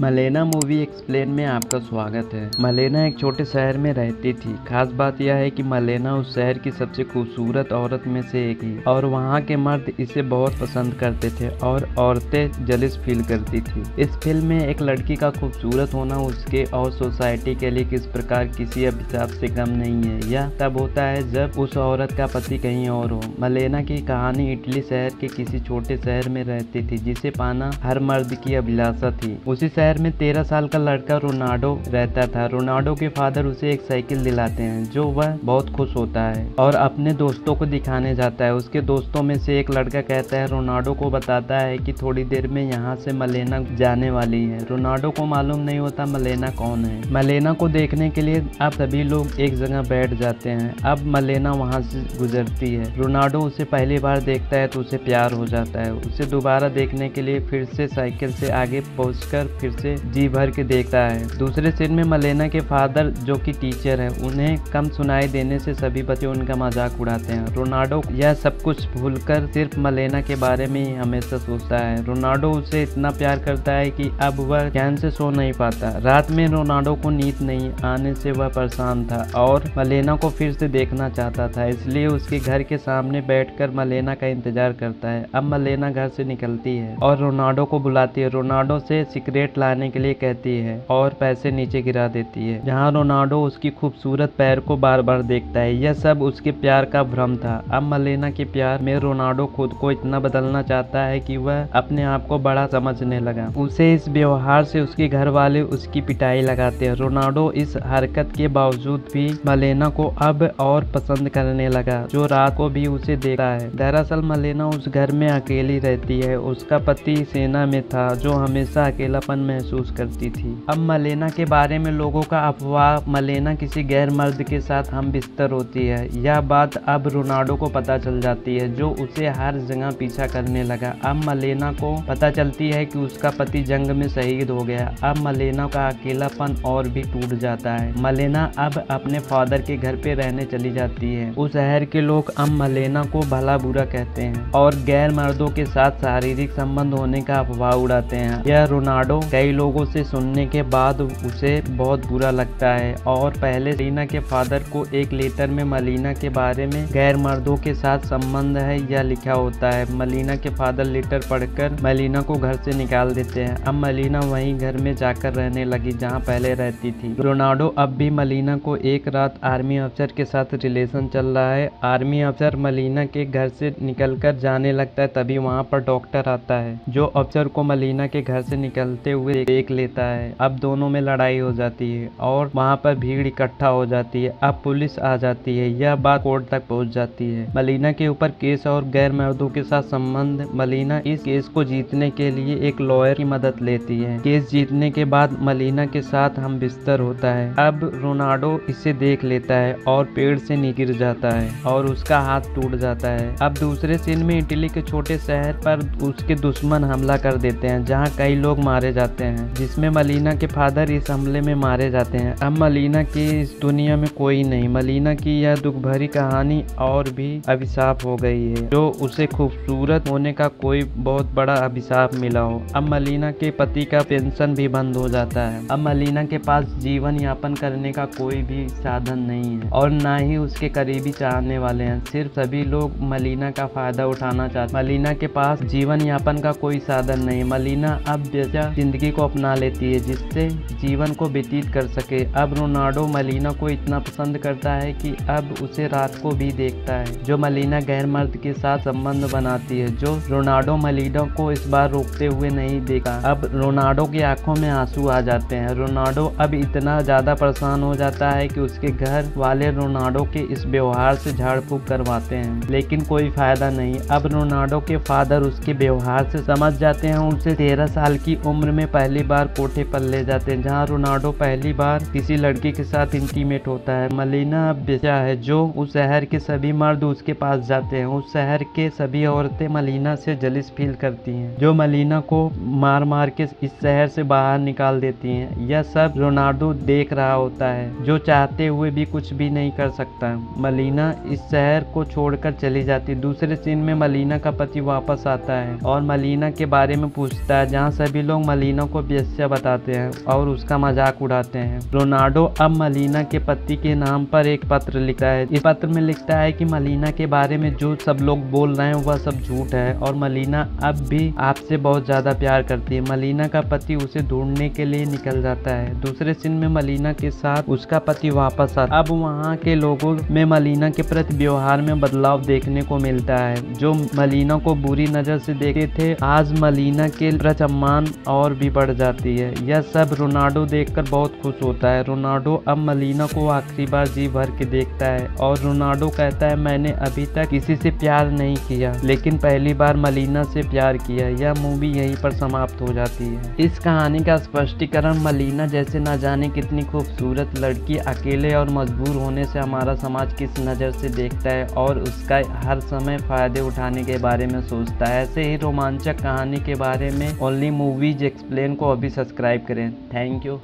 Malena movie explain में आपका स्वागत है। मलेना एक छोटे शहर में रहती थी। खास बात यह है कि मलेना उस शहर की सबसे खूबसूरत औरत में से एक थी और वहाँ के मर्द इसे बहुत पसंद करते थे और औरतें जलिस फील करती थी। इस फ़िल्म में एक लड़की का खूबसूरत होना उसके और सोसाइटी के लिए किस प्रकार किसी अभिशाप से कम नहीं है। यह तब होता है जब उस औरत का पति कहीं और हो। मलेना की कहानी इटली शहर के किसी छोटे शहर में रहती थी, जिसे पाना हर मर्द की अभिलाषा थी। उसी शहर में तेरह साल का लड़का रोनाल्डो रहता था। रोनाल्डो के फादर उसे एक साइकिल दिलाते हैं, जो वह बहुत खुश होता है और अपने दोस्तों को दिखाने जाता है। उसके दोस्तों में से एक लड़का कहता है, रोनाल्डो को बताता है कि थोड़ी देर में यहाँ से मलेना जाने वाली है। रोनाल्डो को मालूम नहीं होता मलेना कौन है। मलेना को देखने के लिए अब सभी लोग एक जगह बैठ जाते हैं। अब मलेना वहाँ से गुजरती है। रोनाल्डो उसे पहली बार देखता है तो उसे प्यार हो जाता है। उसे दोबारा देखने के लिए फिर से साइकिल से आगे पहुंचकर फिर से जी भर के देखता है। दूसरे सीन में मलेना के फादर, जो कि टीचर है, उन्हें कम सुनाई देने से सभी बच्चे उनका मज़ाक उड़ाते हैं। रोनाल्डो यह सब कुछ भूलकर सिर्फ़ मलेना के बारे में ही हमेशा सोचता है। रोनाल्डो उसे इतना प्यार करता है कि अब वह चैन से सो नहीं पाता। रात में रोनाल्डो को नींद नहीं आने से वह परेशान था और मलेना को फिर से देखना चाहता था, इसलिए उसके घर के सामने बैठकर मलेना का इंतज़ार करता है। अब मलेना घर से निकलती है और रोनाल्डो को बुलाती है। रोनाल्डो से सिगरेट लाने के लिए कहती है और पैसे नीचे गिरा देती है। जहाँ रोनाल्डो उसकी खूबसूरत पैर को बार बार देखता है, यह सब उसके प्यार का भ्रम था। अब मलेना के प्यार में रोनाल्डो खुद को इतना बदलना चाहता है कि वह अपने आप को बड़ा समझने लगा। उसे इस व्यवहार से उसके घर वाले उसकी पिटाई लगाते हैं। रोनाल्डो इस हरकत के बावजूद भी मलेना को अब और पसंद करने लगा, जो रात को भी उसे देखता है। दरअसल मलेना उस घर में अकेली रहती है। उसका पति सेना में था, जो हमेशा अकेलापन महसूस करती थी। अब मलेना के बारे में लोगों का अफवाह, मलेना किसी गैर मर्द के साथ हम बिस्तर होती है। यह बात अब रोनाल्डो को पता चल जाती है, जो उसे हर जगह पीछा करने लगा। अब मलेना को पता चलती है कि उसका पति जंग में शहीद हो गया। अब मलेना का अकेलापन और भी टूट जाता है। मलेना अब अपने फादर के घर पे रहने चली जाती है। उस शहर के लोग अब मलेना को भला बुरा कहते हैं और गैर मर्दों के साथ शारीरिक संबंध होने का अफवाह उड़ाते हैं। यह रोनाल्डो कई लोगों से सुनने के बाद उसे बहुत बुरा लगता है और पहले रीना के फादर को एक लेटर में मलीना के बारे में गैर मर्दों के साथ संबंध है यह लिखा होता है। मलीना के फादर लेटर पढ़कर मलीना को घर से निकाल देते हैं। अब मलीना वहीं घर में जाकर रहने लगी जहाँ पहले रहती थी। रोनाल्डो अब भी मलीना को एक रात आर्मी अफसर के साथ रिलेशन चल रहा है। आर्मी अफसर मलीना के घर से निकलकर जाने लगता है, तभी वहाँ पर डॉक्टर आता है, जो अफसर को मलीना के घर से निकलते हुए देख लेता है। अब दोनों में लड़ाई हो जाती है और वहाँ पर भीड़ इकट्ठा हो जाती है। अब पुलिस आ जाती है। यह बात कोर्ट तक पहुँच जाती है। मलीना के ऊपर केस और गैर मर्दों के साथ संबंध। मलीना इस केस को जीतने के लिए एक लॉयर की मदद लेती है। केस जीतने के बाद मलीना के साथ हम बिस्तर होता है। अब रोनाल्डो इसे देख लेता है और पेड़ से नीचे गिर जाता है और उसका हाथ टूट जाता है। अब दूसरे सीन में इटली के छोटे शहर पर उसके दुश्मन हमला कर देते हैं, जहाँ कई लोग मारे जाते हैं, जिसमें मलीना के फादर इस हमले में मारे जाते हैं। अब मलीना की इस दुनिया में कोई नहीं। मलीना की यह दुख भरी कहानी और भी अभिशाप हो गई है, जो उसे खूबसूरत होने का कोई बहुत बड़ा अभिशाप मिला हो। अब मलीना के पति का पेंशन भी बंद हो जाता है। अब मलीना के पास जीवन यापन करने का कोई भी साधन नहीं है और ना ही उसके करीबी चाहने वाले हैं। सिर्फ़ सभी लोग मलीना का फ़ायदा उठाना चाहते मलीना के पास जीवन यापन का कोई साधन नहीं। मलीना अब बेचा ज़िंदगी को अपना लेती है, जिससे जीवन को व्यतीत कर सके। अब रोनाल्डो मलीना को इतना पसंद करता है कि अब उसे रात को भी देखता है, जो मलीना गैर मर्द के साथ संबंध बनाती है, जो रोनाल्डो मलीना को इस बार रोकते हुए नहीं देखा। अब रोनाल्डो की आँखों में आँसू आ जाते हैं। रोनाल्डो अब इतना ज़्यादा परेशान हो जाता है कि उसके घर वाले रोनाल्डो के इस व्यवहार से झाड़ फूक करवाते हैं, लेकिन कोई फ़ायदा नहीं। अब रोनाल्डो के फादर उसके व्यवहार से समझ जाते हैं, उसे तेरह साल की उम्र में पहली बार कोठे पर ले जाते हैं, जहाँ रोनाल्डो पहली बार किसी लड़की के साथ इंटीमेट होता है। मलिना, अब बेचा है जो उस शहर के सभी मर्द उसके पास जाते हैं। उस शहर के सभी औरतें मलीना से जलिस फील करती हैं, जो मलिना को मार मार के इस शहर से बाहर निकाल देती हैं। यह सब रोनाल्डो देख रहा होता है, जो चाहते हुए भी कुछ भी नहीं कर सकता। मलिना इस शहर को छोड़कर चली जाती। दूसरे सीन में मलिना का पति वापस आता है और मलीना के बारे में पूछता है, जहाँ सभी लोग मलीना को बेस्या बताते हैं और उसका मज़ाक उड़ाते हैं। रोनाल्डो अब मलीना के पति के नाम पर एक पत्र लिखता है। इस पत्र में लिखता है कि मलीना के बारे में जो सब लोग बोल रहे हैं, वह सब झूठ है और मलीना अब भी आपसे बहुत ज़्यादा प्यार करती है। मलीना का पति उसे ढूँढने के लिए निकल जाता है। दूसरे सीन में मलीना के साथ उसका पति वापस आता अब वहाँ के लोगों में मलीना के प्रति व्यवहार में बदलाव देखने को मिलता है, जो मलीना को बुरी नज़र से देखते थे। आज मलीना के प्रति सम्मान और भी बढ़ जाती है। यह सब रोनाल्डो देखकर बहुत खुश होता है। रोनाल्डो अब मलीना को आखिरी बार जी भर के देखता है और रोनाल्डो कहता है, मैंने अभी तक किसी से प्यार नहीं किया, लेकिन पहली बार मलीना से प्यार किया। यह मूवी यहीं पर समाप्त हो जाती है। इस कहानी का स्पष्टीकरण मलीना जैसे न जाने कितनी खूबसूरत लड़की अकेले और मजबूर होने से हमारा समाज किस नज़र से देखता है और उसका हर समय फ़ायदे उठाने के बारे में सोचता है। ऐसे ही रोमांचक कहानी के बारे में ओनली मूवीज़ एक्सप्लेन को अभी सब्सक्राइब करें। Thank you